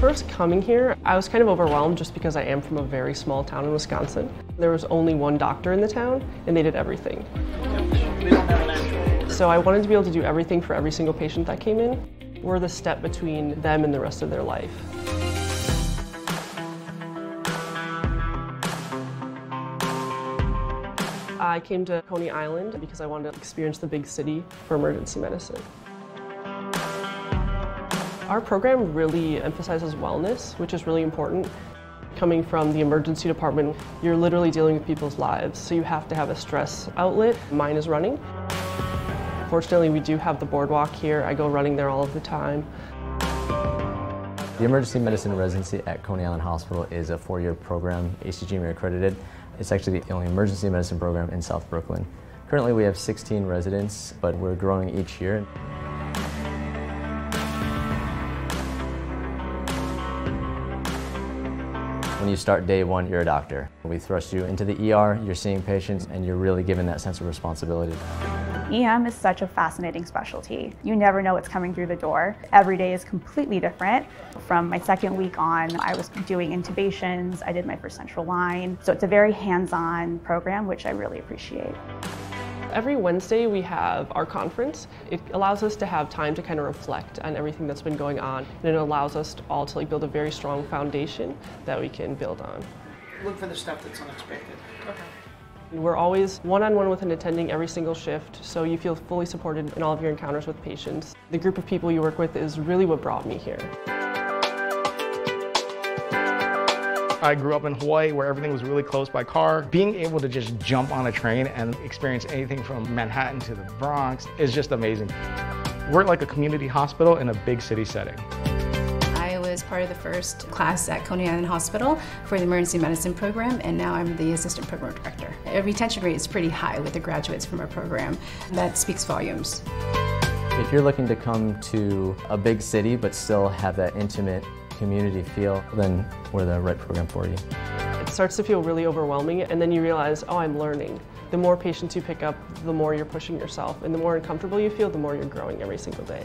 first coming here, I was kind of overwhelmed just because I am from a very small town in Wisconsin. There was only one doctor in the town and they did everything. So I wanted to be able to do everything for every single patient that came in. We're the step between them and the rest of their life. I came to Coney Island because I wanted to experience the big city for emergency medicine. Our program really emphasizes wellness, which is really important. Coming from the emergency department, you're literally dealing with people's lives, so you have to have a stress outlet. Mine is running. Fortunately, we do have the boardwalk here. I go running there all of the time. The emergency medicine residency at Coney Island Hospital is a four-year program, ACGME accredited. It's actually the only emergency medicine program in South Brooklyn. Currently we have 16 residents, but we're growing each year. When you start day one, you're a doctor. We thrust you into the ER, you're seeing patients, and you're really given that sense of responsibility. EM is such a fascinating specialty. You never know what's coming through the door. Every day is completely different. From my second week on, I was doing intubations, I did my first central line. So it's a very hands-on program, which I really appreciate. Every Wednesday we have our conference. It allows us to have time to kind of reflect on everything that's been going on and it allows us all to like build a very strong foundation that we can build on. Look for the stuff that's unexpected. Okay. We're always one-on-one -on -one with an attending every single shift, so you feel fully supported in all of your encounters with patients. The group of people you work with is really what brought me here. I grew up in Hawaii where everything was really close by car. Being able to just jump on a train and experience anything from Manhattan to the Bronx is just amazing. We're like a community hospital in a big city setting I was part of the first class at Coney Island Hospital for the emergency medicine program, and now I'm the assistant program director. Our retention rate is pretty high with the graduates from our program. That speaks volumes. If you're looking to come to a big city but still have that intimate community feel, then we're the right program for you. It starts to feel really overwhelming and then you realize, oh, I'm learning. The more patients you pick up, the more you're pushing yourself and the more uncomfortable you feel, the more you're growing every single day.